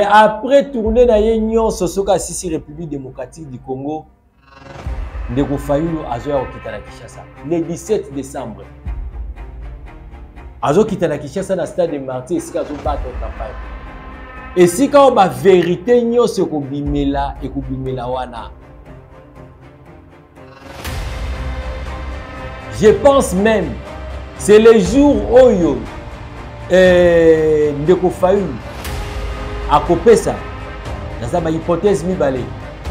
Mais après tourner na ye nyonso soki asisi République démocratique du Congo ndeko Fayulu azoya kokita na Kinshasa le 17 décembre azokita na Kinshasa na stade de Martyr esika azobata campagne esika oyo baverite nyonso ekobimela ekobimela wana Je pense même c'est le jour oyo eh, ndeko Fayulu akopesa naza ba hypothèse mibale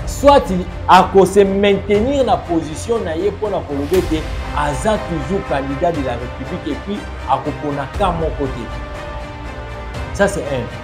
soit ako se maintenir na position na ye mpo na koloba ete aza toujours candidat de la république epuis akopona ka moko te ça c'est un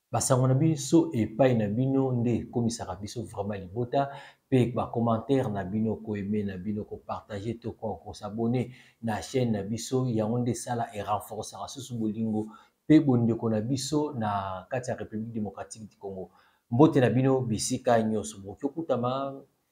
Basango na biso epai na bino nde ekomisaka biso vraiment libota pe ba commentaire na bino ko aimer na bino ko partager to ko ko s'abonner na chaîne na biso yango nde sala e renforcera susu bolingo pe bondeko na biso na kati ya République démocratique du Congo. Mbote na bino bisika nyonso bokoki okutama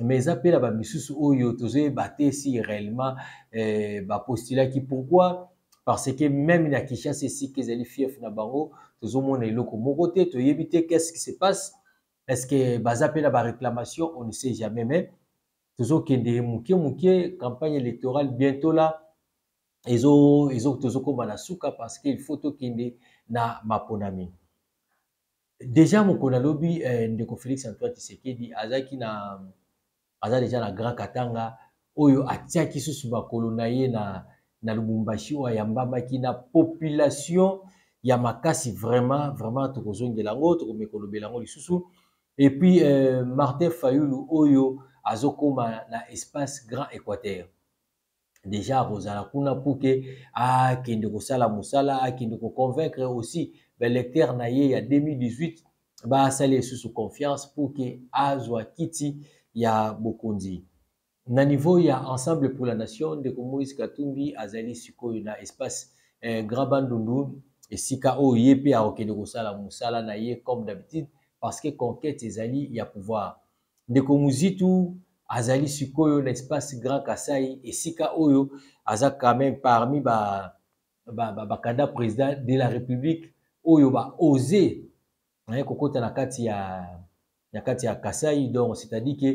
mais eza mpe na bamisusu oyo tozoyeba te si réellement eh, bapostulaki pourquoi parce que même na kinshasa esika ezali fief na bango tozomona eloko moko te toyebi te qu'est-ce qui se passe est ce que baza mpe na baréclamation on ne sait jamais mais tozokende moke moke campagne électorale bientôt là ezo ezo tozokoma na suka parce que il faut tokende na maponami Deja mokolo ya lobi eh, ndeko Felix Antoine Tshisekedi azalaki na aza deja na Grand Katanga oyo atiaki susu makolo na ye na na Lubumbashi oyo ayambamaki na population ya makasi vraiment vraiment tokozongela yango tokomeka kolobela yango lisusu et puis euh, Martin Fayulu oyo azokoma na espace Grand Équateur deja akozala kuna pour ke akende kosala mosala akende koconvaincre aussi balecteur na ye ya 2018 basali lisusu confiance pour ke azwa kiti ya bokonzi na niveau ya ensemble pour la nation ndeko moïse katumbi azali sikoyo na espace eh, grand bandundu esika oyo ye mpe akokende kosala mosala na ye comme d'habitude parce que conquête ezali ya pouvoir ndeko Muzitu azali sikoyo na espace Grand Kasai esika oyo aza quand même parmi ba ba, ba, ba candidat président de la République oyo ba oser hein, kokota na kati ya na kati ya Kasai donc c'est-à-dire que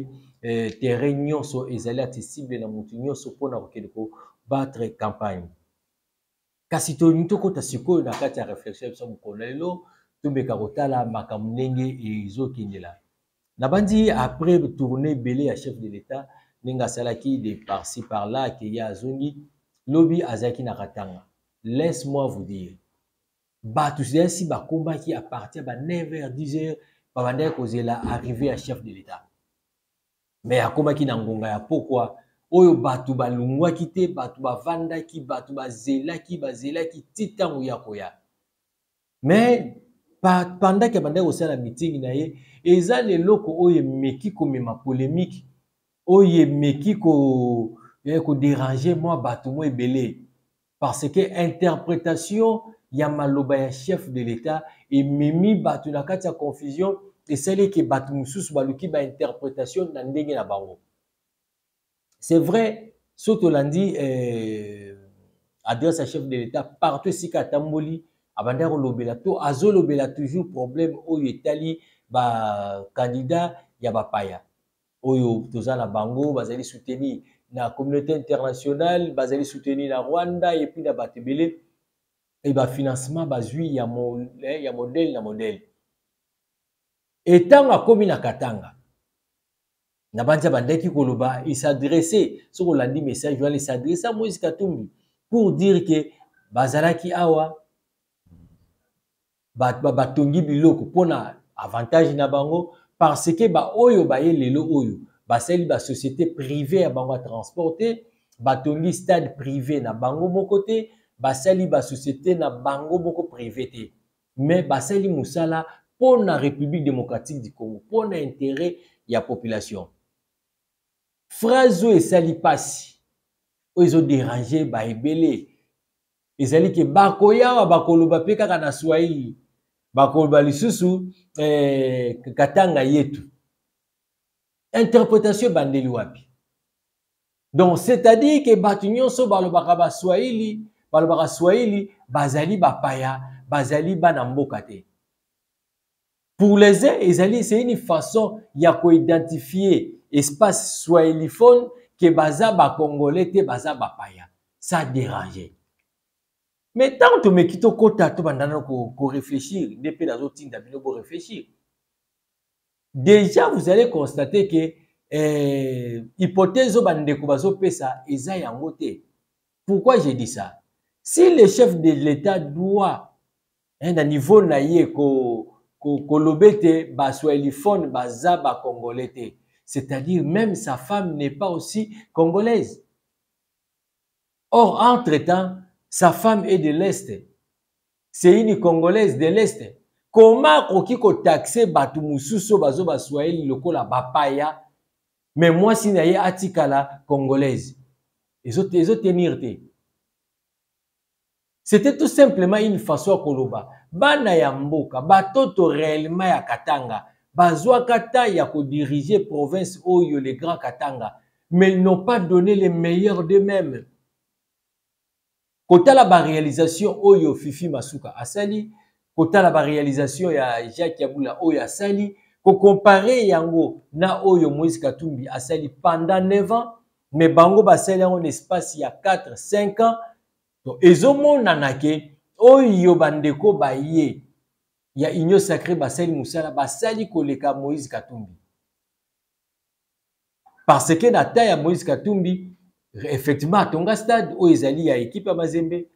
euh, terrain nyonso ezali accessible na mutu nyonso pona kokende ko battre campagne Kasi tolingi tokota sikoyo na kati ya reflexion ya biso mokolo na lelo, tomeka kotala makambo ndenge ezokendela. Nabanzi après tourne ebele ya chef de l'État ndenge asalaki de par ci par là ke ye azongi lobi azalaki na Katanga. Laisse moi vous dire bato zasi bakombaki à partir ba 9h 10h babandaki kozela arrivée ya chef de l'État. me akomaki na ngonga ya pokwa oyo bato balungwaki te bato bavandaki bato bazelaki bazelaki ti ntango ya koya me pandaki abandaki kosala mitingi na ye eza na eloko oyo emeki komema polemike oyo emeki ko, eh, koderange mwa bato mwa ebele parce que interpretation ya maloba ya chef de l'etat ememi bato na kati ya confusion esali eke bato mosusu baluki bainterpretation na ndenge na bango c'est vrai so tolandi eh, adresse ya chef de l'etat partout esika atamboli abandaki kolobela to azolobela toujours problème oyo etali bakandidat ya bapaya oyo toza na bango bazali soutenir na communauté internationale bazali soutenir na rwanda epuis na bato ebele e bafinancement bazwi ya, mo, eh, ya modele na modele e ntango akomi na katanga na banzi abandaki koloba esadresse soki olandi message wana esadresse ya moïse katumbi pour dire ke bazalaki awa batongi ba, ba biloko mpo na avantage na bango parce que baoyo baye lelo oyo basali basociété privé ya bango ya transport te batongi stade privé na bango moko te basali basociété na bango moko privé te mais basali mosala mpo na république démocratique du congo mpo na intérêt ya population phrase oyo esali mpasi oyo ezoderange baebele ezali ke bakoya awa bakoloba mpe kaka na swahili bakoloba lisusu eh, katanga yetu interpretation ebandeli wapi donc c'est-à-dire ke bato nyonso balobaka baswahili balobaka swahili bazali bapaya bazali bana mboka te Pour les uns, ezali c'est une façon ya ko identifier espace swahiliphone que baza ba congolais te baza ba paya. Ça dérange. Mais tant que meki to kota to bandana ko, ko réfléchir, nde pe nazo tinda bino bo réfléchir. Déjà vous allez constater que eh, hypothèse oyo bandeko bazopesa eza yango te pourquoi je dis ça si le chef de l'état doit eh, na niveau na ye koloba ko, ko ete baswahiliphone baza bacongolais te c'est-à-dire même sa femme n'est pas aussi congolaise or entre temps sa femme est de l'est c'est une congolaise de l'est koma akoki kotaxe bato mosusu oyo bazo baswahili lokola bapaya me mwasi na ye atikala congolaise ezotenir te C'était tout simplement une façon ya koloba bana ya mboka batoto réellement ya Katanga bazwaka temps ya ko diriger province oyo le grand Katanga mais ils n'ont pas donné les meilleurs d'eux-mêmes. Kotala ba réalisation oyo Fifi Masuka asali, kotala ba réalisation ya Jacques Yabula oyo asali, ko comparer yango na oyo Moïse Katumbi asali pendant 9 ans, mais bango basali yango na espace ya 4 5 ans Donc, ezomonana ke oyo bandeko baye ya union sacrée basali mosala basali koleka moïse katumbi parce que na temps ya moïse katumbi effectivement atonga stade oyo ezali ya ekipe ya mazembe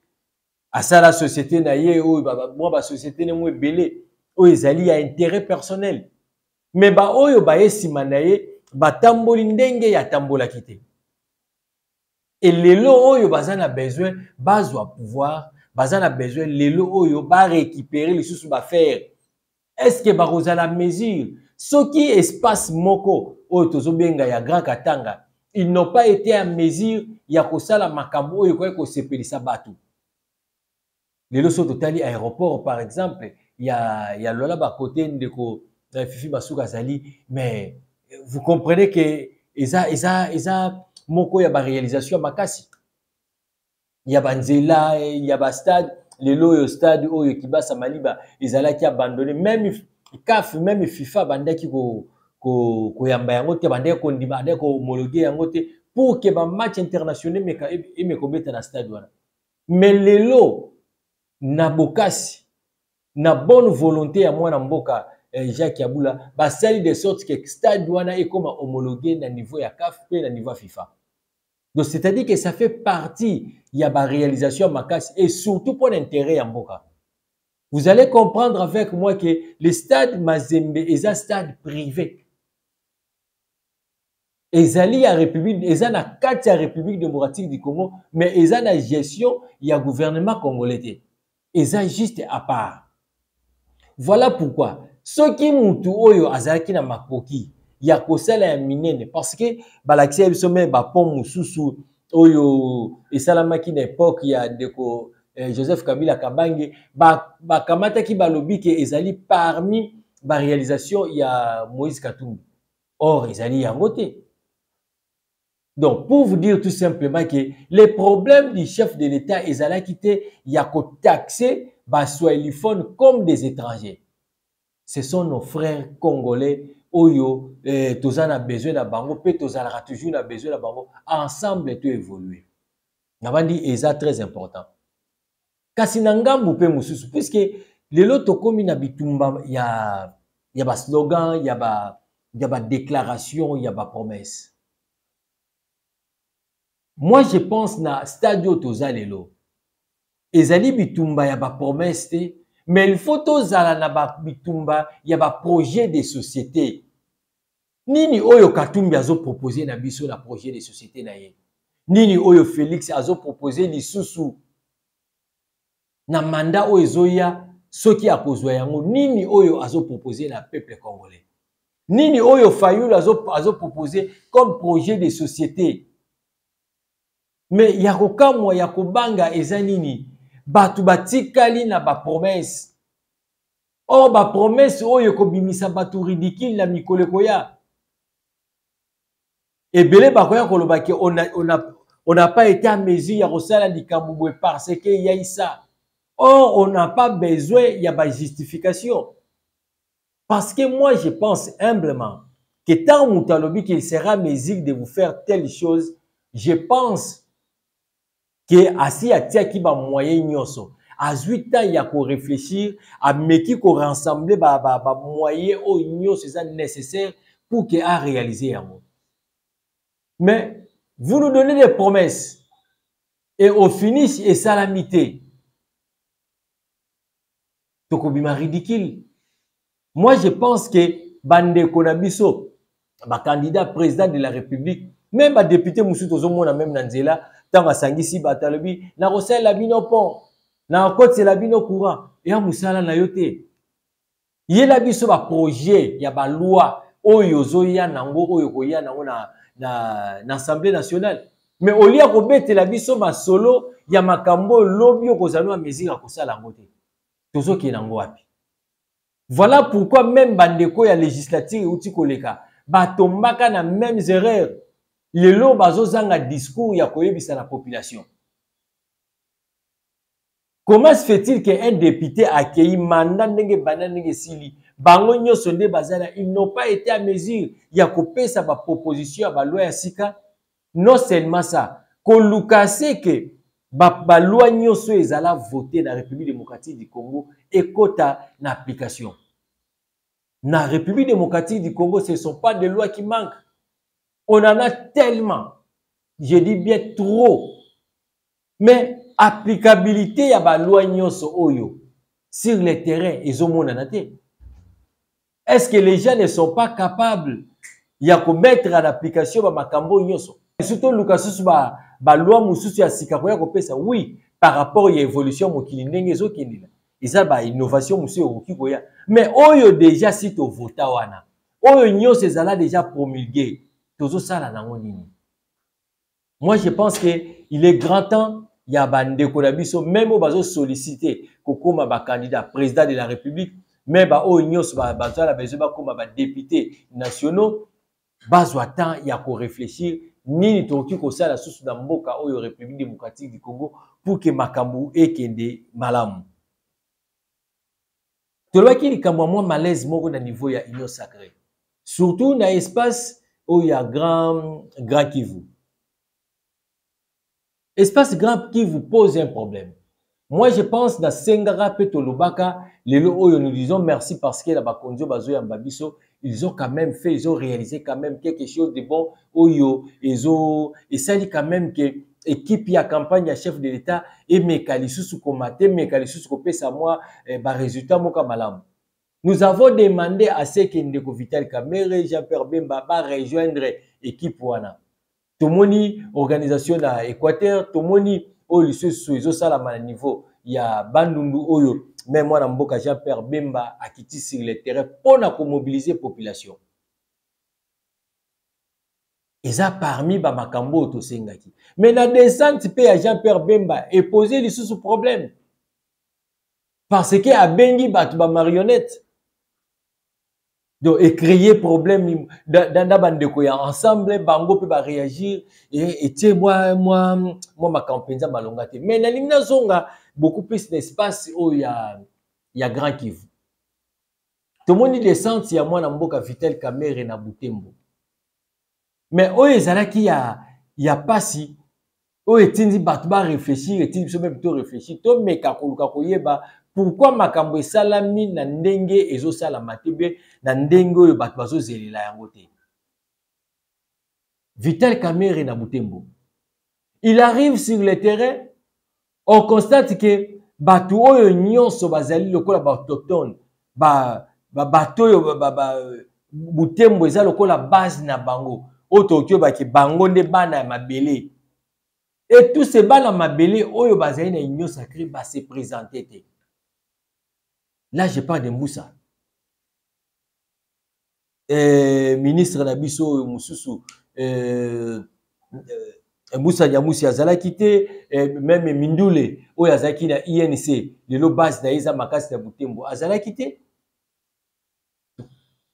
asala société na ye oyo mwa basociété na yango ebele oyo ezali ya intérêt personnel me baoyo baye nsima na ye batamboli ndenge ye atambolaki te et lelo oyo baza na besoin bazwa pouvoir baza na besoin lelo oyo ba récupérer lisusu ba faire est ce que bakozala mesure soki espace moko oyo tozobenga ya grand katanga ils n'ont pas été à mesure ya kosala makambo oyo ekoki kosepelisa bato lelo soki totali aéroport par exemple ya, ya lualaba kote ndeko eh, fifi masuka azali mais eh, vous comprenez que eza, eza, eza moko ya baréalisation ya makasi ya banzela ya bastade lelo oyo stade oyo kibasa maliba ezalaki abandonné meme caf meme fifa abandaki ko, ko, koyamba yango te abandaki kondima abandaki kohomologe yango te pour que bamatch international emeka, emeka kobeta na stade wana me lelo na bokasi na bonne volonté ya mwana mboka eh, jacques yabula basali de sorte que stade wana ekoma homologue na niveau ya caf mpe na niveau ya fifa donc c'est à dire que ça fait partie ya baréalisation ya makasi et surtout mpo na intérêt ya mboka vous allez comprendre avec moi que le stade mazembe eza stade privé ezali ya république eza na kati ya république démocratique du congo mais eza na gestion ya gouvernement congolais te eza juste à part voilà pourquoi soki mutu oyo azalaki na makoki ya kosala ya minene parce que balakisa biso me bapont mosusu oyo esalamaki na epoke ya ndeko eh, joseph kabila kabange bakamataki ba balobi ke ezali parmi baréalisation ya moïse katumbi Or, ezali yango te. Donc, pour vous dire tout simplement que les problèmes du chef de l'État ezalaki te ya ko taxer ba swahiliphone comme des étrangers. Ce sont nos frères congolais oyo eh, toza na besoin na bango pe tozalaka toujours na besoin na bango ensemble to évoluer. Nabandi eza très important. Kasi na ngambo mpe mosusu, puisque lelo tokomi na bitumba ya, ya baslogan, ya ba, ya ba declaration, ya ba promesse. Moi, je pense na stade oyo toza lelo, ezali bitumba ya ba promesse te, mais il faut tozala na ba bitumba ya ba projet de société. nini oyo katumbi azopropose na biso na projet de société na ye nini oyo félix azopropose lisusu na manda oyo ezoya soki akozwa yango nini oyo azopropose na peuple congolais nini oyo fayulu azopropose azo comme projet de société me ya kokamwa ya kobanga eza nini bato batikali na bapromese Or ba promesse oyo ekobimisa bato ridicule na mikolo ekoya. Ebele bakoya koloba ke on a, on a, on n'a pas été en mesure ya kosala likambo boye parce que eyai ça. Or on n'a pas besoin ya ba justification. Parce que moi je pense humblement que tant moto alobi qu'il sera mesure de vous faire telle chose, je pense ke asi atiaki ba moyen nyonso azwi temps ya ko réfléchir ameki ko rassembler ba, ba, ba moyen oyo nyonso eza nécessaire pour que a réaliser yango mais vous nous donnez des promesses et au finish esalami te tokobima ridicule moi je pense que bandeko na biso bacandidat président de la république meme badepute mosusu tozomona meme na nzela ntango asangisi bato alobi nakosalela bino pont nakokotisela bino courant eya mosala na yo te yela biso ba projet ya ba loi oyo ozoya nango oyo koya nango na, na, na assemblée nationale mais olie ya kobetela biso masolo ya makambo oyo lobi okozali na mesure ya kosala yango te tozokende yango wapi voilà pourquoi même bandeko ya législature euti koleka batombaka na mêmes erreurs lelo bazozanga discours ya koyebisa na population Comment se fait-il qu'un député accueille mandat ndenge bana ndenge sili bango nyoso nde bazala ils n'ont pas été à mesure ya kopesa ba proposition ya ba loi ya sika non seulement ça koluka se que ba, ba loi nyoso ezala voter na République démocratique du Congo et kota na application na République démocratique du Congo ce sont pas des lois qui manquent on en a tellement je dis bien trop Mais applicabilité ya ba loi nyoso oyo sur le terrain ezomonana te. Est-ce que les gens ne sont pas capables ya ko mettre en application ba makambo nyoso? Surtout luka susu ba ba loi mususu ya sika koya kopesa oui par rapport ya évolution mokili ndenge ezokendela eza ba innovation mosusu ekoki koya mais oyo déjà si tovota wana oyo nyonso ezala déjà promulgué tozosala nango nini Moi, je pense que il est grand temps ya bandeko na biso meme oyo bazosolicite kokóma bacandidat président de la république me baoyo nyonso baza na besoin bakóma badepute nationaux bazwa temps ya koreflechir nini tokoki kosala susu na mboka oyo république démocratique du congo pour ke makambo ekende malamu tolobaki likambo ya mwa malaise moko na niveau ya union sacrée surtout na espace oyo ya grand, grand kivu espace grand kivu pose un problème moi je pense nasengaka mpe tolobaka lelo oyo nous disons merci parce que na bakonzi oyo bazoyamba biso ils ont quand même fait, ils ont réalisé quand même quelque chose de bon. Oyo, ils ont, et ça dit quand même que équipe ya campagne ya chef de l'État et meka lisusu komate, meka lisusu kopesa moi eh, ba résultat moka malamu. Nous avons demandé à ce que Ndeko Vital Kamere, Jean-Pierre Bemba, ba rejoindre équipe wana. tomoni organisation na équateur tomoni oyo lisusu ezosalama na niveau ya bandundu oyo me mwana mboka jean pierre bemba akiti sur le terrain mpo na komobilize population eza parmi bamakambo oyo tosengaki me na descente mpe ya jean pierre bemba epose lisusu problème parce que abengi bato bamarionnette donc ecreye problème na bandeko ya ensemble bango mpe baréagir etie mwa mwa mwa makambo mpenza malonga te mais nalingi nazonga beaucoup plus na espace oyo ya, ya grand kivu tomoni descente ya mwana mboka vitel kamere na butembo mais oyo ezalaki ya ya pasi oyo etindi bato ba réfléchir etindi biso mpe to réfléchir tomeka koluka koyeba pourquoi makambo esalami na ndenge ezosalama te mpe na ndenge oyo bato bazozelela yango te vital kamere na butembo il arrive sur le terrain On constate que bato oyo nyonso bazali lokola ba autochtone ba bato oyo butembo eza lokola base na bango oyo tokoki oyebake bango nde bana ya mabele e tous se bana mabele oyo bazali na union sacré base présente te là je parle de mbusa eh, ministre na biso oyo mosusu eh, eh, mbusa nyamusi azalaki te eh, meme mindule oyo azalaki na inc lelo base na ye eza makasi na butembo azalaki te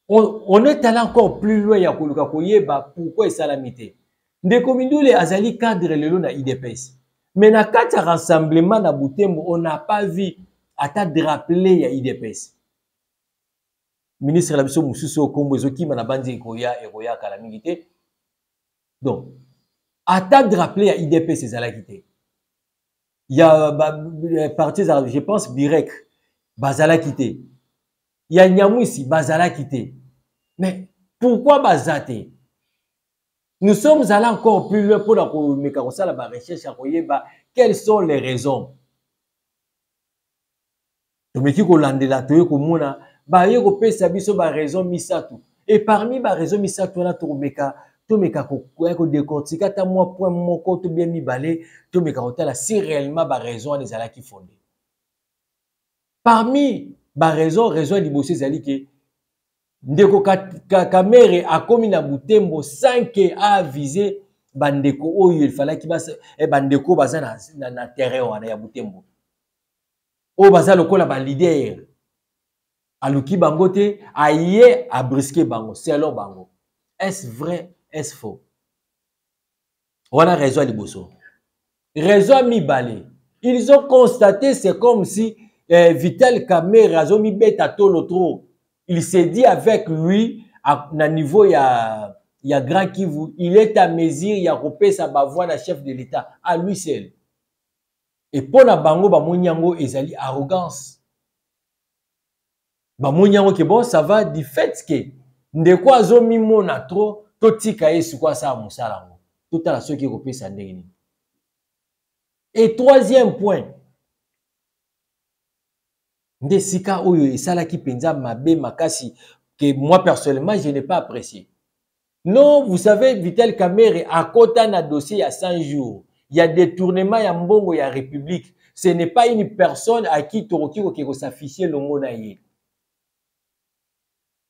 on, on est allé encore plus loin ya koluka koyeba pourquoi esalami te ndeko mindule azali cadre lelo na idps mais na kati ya rassemblement na butembo on n'a pas vu ata drapelet ya idps ministre na biso mosusu oyo nkombo ezokima na banzi ekoya ekoya kala mingi te donc ata draple ya idps ezalaki te ya parti ezalaka je pense birek bazalaki te ya nyamwisi bazalaki te mais pourquoi baza te nous sommes allés encore plus loin mpo na komeka kosala barecherche ya koyeba quelles sont les raisons tomeki kolandela toye komona baye kopesa biso baraison misato e parmi baraison misato wana tokomeka tomeka koya kodecortika ata mwa point moko to bien mibale tomeka kotala si réellement baraison wana ezalaki fonde parmi baraison raison ya liboso ezali ke ndeko kamere akomi na butembo sans ke avise bandeko oyo efalaki eh, bandeko oyo baza na, na, na terrain wana ya butembo oyo baza lokola balidere aluki bango te aye abriske bango selon bango est vrai est faux wana raison ya liboso raison ya mibale ils ont constaté c'est comme si eh, vital kamere azomibeta tolo trop il se dit avec lui à, na niveau ya ya grand kivu il est à mesure ya kopesa bavoi na chef de l'état à lui seul Et mpo na bango bamoni yango ezali arrogance bamoni yango ke bon ça va du fait ke ndeko azomimona trop totika ye sikoyo asala mosala yango totala soki ekopesa ndenge nini et troisième point nde esika oyo esalaki mpenza mabe makasi que moi personnellement je n'ai pas apprécié non vous savez vital kamere akota na dossier ya 100 jours ya détournement ya mbongo ya république ce n'est pas une personne à qui tokoki koke kosafishe longo na ye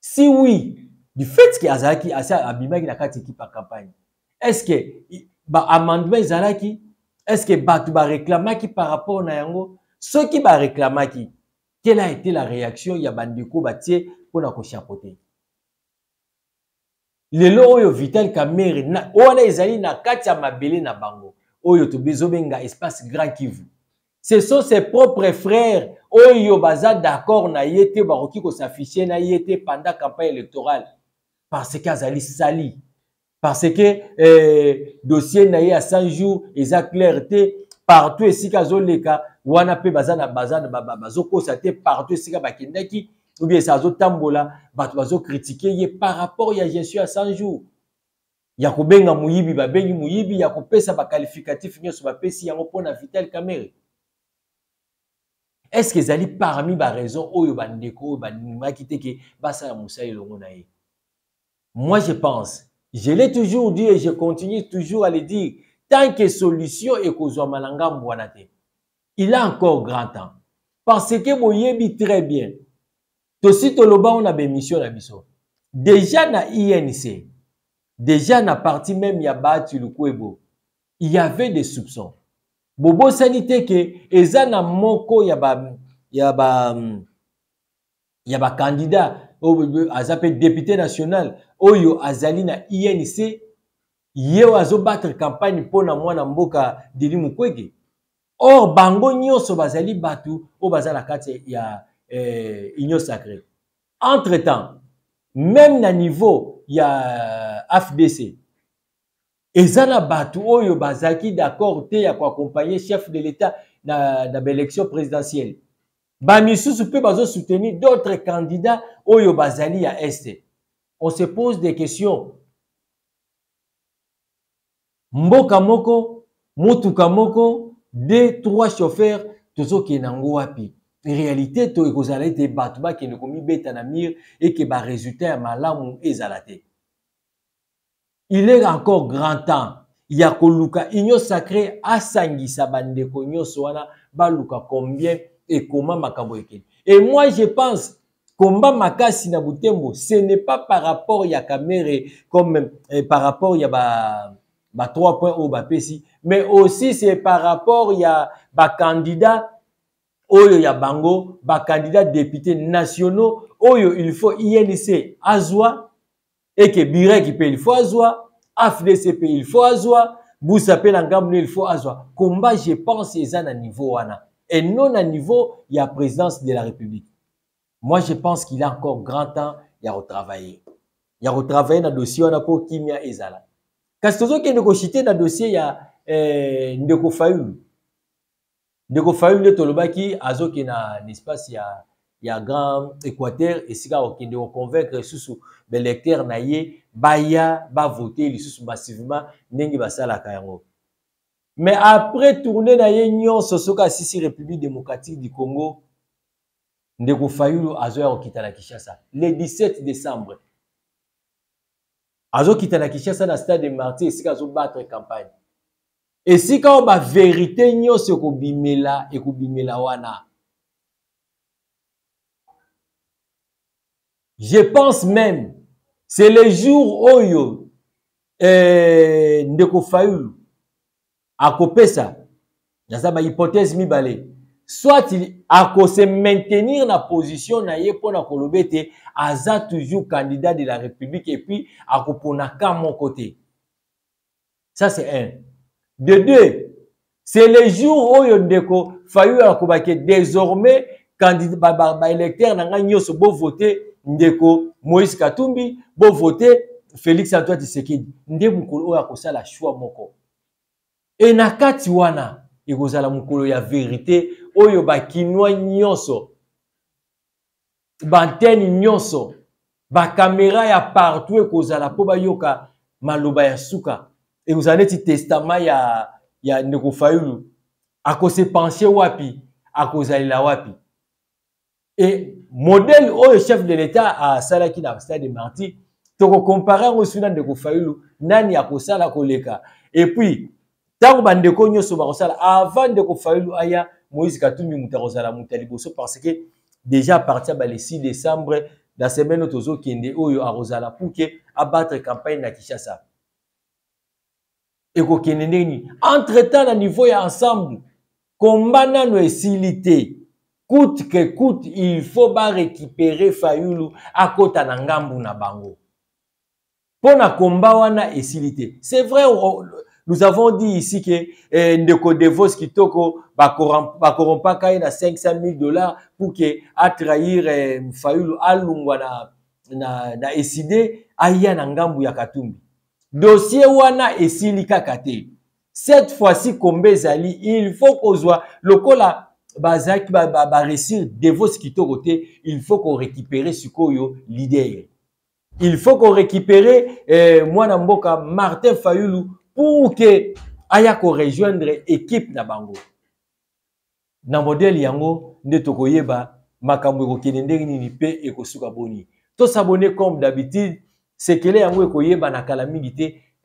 Si oui, du fait que azalaki asi abimaki na kati ekipe ya campagne, est-ce que ba amendement ezalaki? Est-ce que bato ba réclamaki par rapport na yango? Soki ba réclamaki, quelle a été la réaction ya bandeko batie mpo na ko chapeauter? lelo oyo vital kamere na, wana ezali na kati ya mabele na bango oyo tobezobenga espace grand kivu ce sont ses propres frères oyo baza d'accord na ye te bakoki kosafiche na ye te pendant campagne électorale parce que azali sali parce que eh, dossier na ye ya 100 jours eza claire te partout esika azoleka wana mpe baza na baza bazokosa te partout esika bakendaki ou bien azotambola bato bazokritike ye par rapport ya gestion ya 100 jours ya kobenga moyibi babengi moyibi ya kopesa baqualificatif nyonso bapesi yango mpo na vital camere est ce que ezali parmi baraison oyo bandeko oyo bandimaki te ke basala mosala elongo na ye moi je pense je l'ai toujours dit et je continue toujours à le dire tant que solution ekozwama na ngambo wana te il a encore grand temps parce que boyebi très bien tosi tolobango na baémission na biso déjà na inc déjà na parti même ya baati lukwebo il y avait des soupçons bobosani te ke eza na moko ya ba ya ba ya bakandidat aza mpe depute national oyo azali na inc Yewa azo battre campagne pona mwana mboka Denis Mukwege. Or bango nyoso bazali batu oyo baza na kati ya eh, Union Sacrée. Entre temps, même na niveau ya AFDC, euh, eza na batu oyo bazalaki d'accord te ya koaccompagne chef de l'État na, na baélection présidentielle. Bamisusu mpe bazo soutenir d'autres candidats oyo bazali ya Est. On se pose des questions Mboka moko, motuka moko, deux, trois chauffeurs, tozokende yango wapi? Realite to ekozala ete bato bakende komibeta na mur et que ba resultats ya malamu ezala te. Il est encore grand temps ya koluka union sacrée asangisa bandeko nyonso wana baluka combien ekoma makambo ekende. Et moi je pense combat makasi na butembo ce n'est pas par rapport ya kamere comme eh, par rapport ya ba ba 3 points oyo bapesi mais aussi c'est par rapport ya bacandidat oyo ya bango bacandidat député nationaux oyo il faut inc azwa et que Birek mpe il faut azwa AFDC mpe il faut azwa Busa mpe na ngambo il faut azwa combat je pense eza na niveau wana et non na niveau ya présidence de la République moi je pense qu'il a encore grand temps ya kotravailler ya kotravailler na dossier wana mpo kimia ezala kasi tozokende koshite na dossier ya eh, ndeko fayulu ndeko fayulu nde tolobaki azokende na l'espace ya, ya grand équateur esika akokende koconvaincre lisusu balecteur na ye baya bavote lisusu massivement ndenge basalaka yango mais après tourne na ye nyonso soki asisi république démocratique du congo ndeko fayulu azoya kokita na kinshasa le 17 décembre azokita na kinshasa na stade de martyr esika azobattre campagne esika oyo baverite nyonso ekobimela ekobimela wana je pense même c'est le jour oyo eh, ndeko fayulu akopesa naza bahypothèse mibale soit akose maintenir na position na ye mpo na koloba ete aza toujours candidat de la république epuis akopona ka moko te Ça, c'est un. De deux, c'est le jour oyo ndeko fayu akobaki désormais candidat ba, ba, ba électeur na ngai nyonso bovote ndeko moïse katumbi bovote félix antoine tshisekedi nde mokolo oyo akosala choix moko e na kati wana ekozala mokolo ya verité oyo bakinois nyonso baantene nyonso bakamera ya partout ekozala mpo bayoka maloba ya suka ekozala neti testama ya, ya ndeko fayulu akose penche wapi akozalela wapi e modele oyo chef de l'etat asalaki na stade de marti tokokompare yango soki na ndeko fayulu nani akosala koleka epuis ntango bandeko nyonso bakosala avant ndeko fayulu aya moïse katumbi moto akozala moto ya liboso parce que déjà à partir ya bale 6 décembre na semaine oyo tozokende oyo akozala puke abattre campagne na kinshasa ekokende ndenge nini entre temps na niveau ya ensemble komba nano esili te coûte que coûte il faut barécupere fayulu akota na ngambu na bango mpo na komba wana esili te c'est vrai oh, nous avons dit ici que eh, ndeko devos kitoko bakorompaka ye na 500 000 dollars pour que atrahir eh, fayulu alungwa na, na, na eside aya na ngambu ya katumbi dossier wana esili kaka te cette fois-ci kombe ezali il faut kozwa lokola bazalaki baresir ba, ba, ba devos kitoko te il faut korécupere sikoyo leader il faut ko récupérer eh, mwana mboka Martin Fayulu pour que aya ko rejoindre équipe na bango na modèle yango nde tokoyeba makambo ekokende ndenge nini mpe ekosuka boni tosabone comme d'habitude sekele yango ekoyeba na kala mingi te